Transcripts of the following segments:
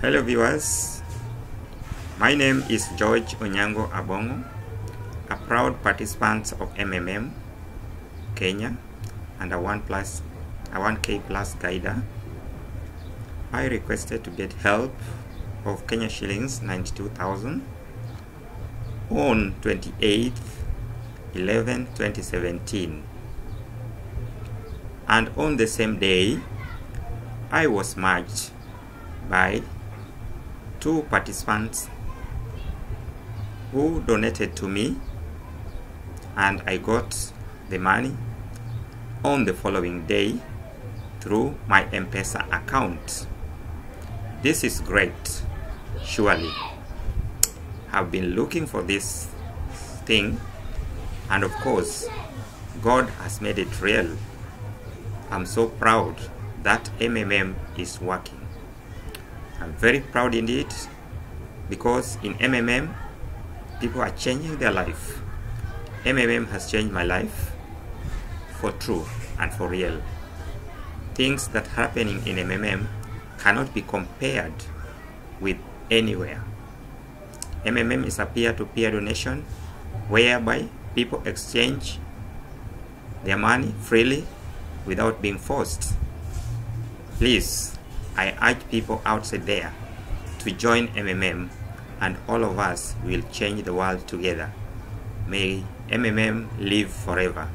Hello viewers, my name is George Onyango Abongo, a proud participant of MMM Kenya and a 1 plus a 1k plus guider. I requested to get help of Kenya shillings 92,000 on 28th 11 2017 and on the same day I was matched by two participants who donated to me and I got the money on the following day through my M-Pesa account. This is great, surely. I've been looking for this thing and of course God has made it real. I'm so proud that MMM is working. I'm very proud indeed because in MMM people are changing their life. MMM has changed my life for true and for real. Things that happening in MMM cannot be compared with anywhere. MMM is a peer-to-peer donation whereby people exchange their money freely without being forced. Please, I urge people outside there to join MMM and all of us will change the world together. May MMM live forever.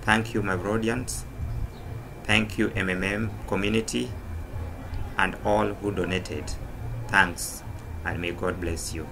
Thank you, my audience. Thank you, MMM community and all who donated. Thanks, and may God bless you.